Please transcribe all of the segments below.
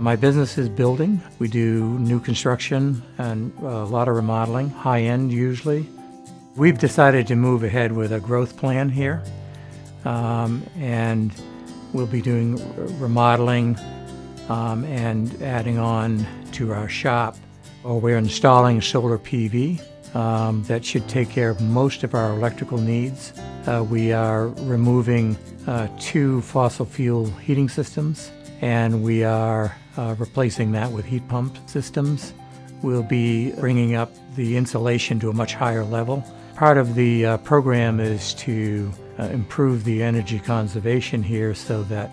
My business is building. We do new construction and a lot of remodeling, high end usually. We've decided to move ahead with a growth plan here, um, and we'll be doing remodeling um, and adding on to our shop. Or we're installing solar PV um, that should take care of most of our electrical needs. Uh, we are removing uh, two fossil fuel heating systems, and we are uh, replacing that with heat pump systems. We'll be bringing up the insulation to a much higher level. Part of the uh, program is to uh, improve the energy conservation here so that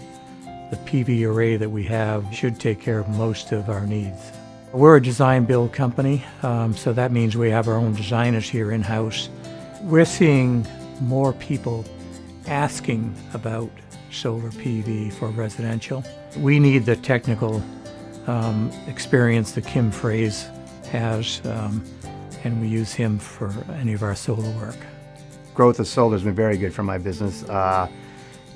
the PV array that we have should take care of most of our needs. We're a design build company, um, so that means we have our own designers here in house. We're seeing more people asking about solar PV for residential. We need the technical um, experience that Kim Fraze has, um, and we use him for any of our solar work. Growth of solar has been very good for my business. Uh,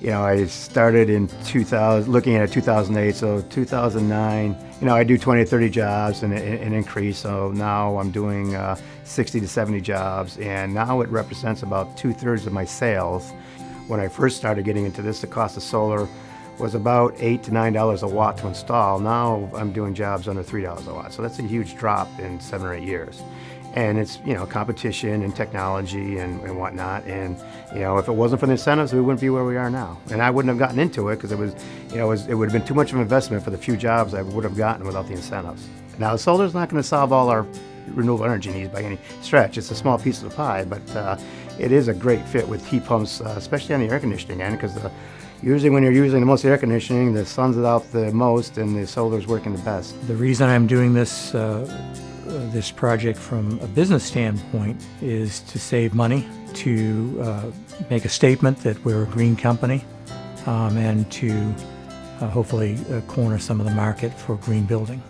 you know, I started in 2000, looking at 2008, so 2009, you know, I do 20 to 30 jobs and an increase. So now I'm doing uh, 60 to 70 jobs, and now it represents about two thirds of my sales. When I first started getting into this, the cost of solar was about eight to nine dollars a watt to install. Now I'm doing jobs under three dollars a watt, so that's a huge drop in seven or eight years. And it's you know competition and technology and, and whatnot. And you know if it wasn't for the incentives, we wouldn't be where we are now. And I wouldn't have gotten into it because it was you know it, was, it would have been too much of an investment for the few jobs I would have gotten without the incentives. Now solar's not going to solve all our renewable energy needs by any stretch. It's a small piece of the pie, but uh, it is a great fit with heat pumps, uh, especially on the air conditioning end, because Usually when you're using the most air conditioning, the sun's out the most and the solar's working the best. The reason I'm doing this, uh, this project from a business standpoint is to save money, to uh, make a statement that we're a green company, um, and to uh, hopefully uh, corner some of the market for green building.